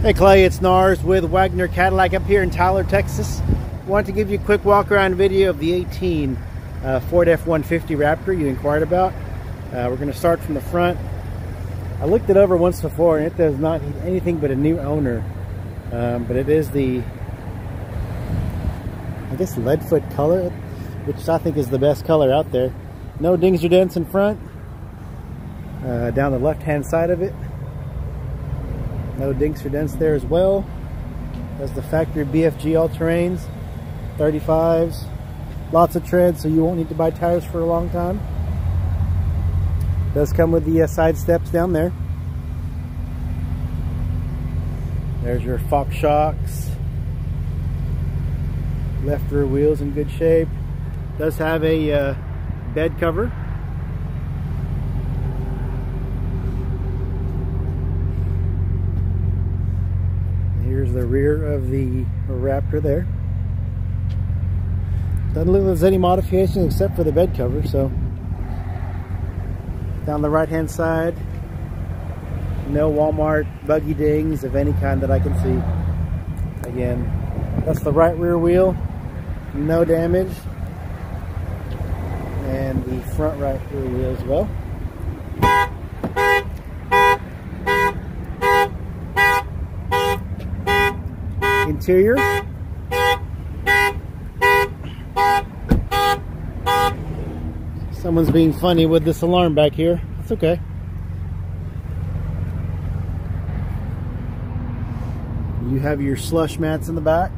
Hey Clay, it's Nars with Wagner Cadillac up here in Tyler, Texas. Want to give you a quick walk around video of the 18 uh, Ford F-150 Raptor you inquired about. Uh, we're going to start from the front. I looked it over once before and it does not need anything but a new owner. Um, but it is the, I guess leadfoot color, which I think is the best color out there. No dings or dents in front. Uh, down the left hand side of it no dinks or dents there as well. That's the factory BFG all-terrains, 35s, lots of tread, so you won't need to buy tires for a long time. Does come with the uh, side steps down there. There's your Fox shocks. Left rear wheels in good shape. Does have a uh, bed cover Here's the rear of the Raptor there. Doesn't look like there's any modifications except for the bed cover, so. Down the right hand side, no Walmart buggy dings of any kind that I can see. Again, that's the right rear wheel, no damage. And the front right rear wheel as well. Interior. Someone's being funny with this alarm back here. It's okay. You have your slush mats in the back.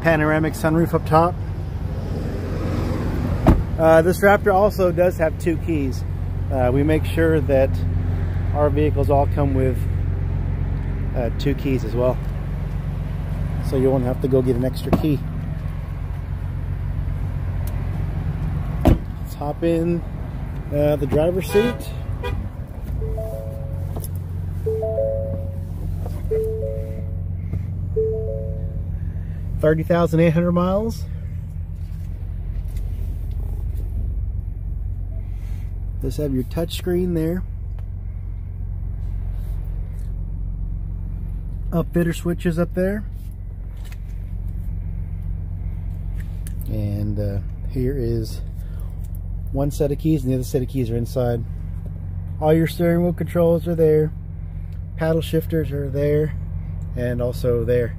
Panoramic sunroof up top. Uh, this Raptor also does have two keys. Uh, we make sure that our vehicles all come with uh, two keys as well so you won't have to go get an extra key. Let's hop in uh, the driver's seat. Thirty thousand eight hundred miles. Does have your touch screen there. Upfitter switches up there. And uh, here is one set of keys and the other set of keys are inside. All your steering wheel controls are there. Paddle shifters are there and also there.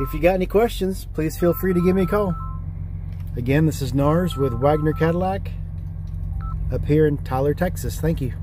If you got any questions please feel free to give me a call. Again this is Nars with Wagner Cadillac up here in Tyler Texas. Thank you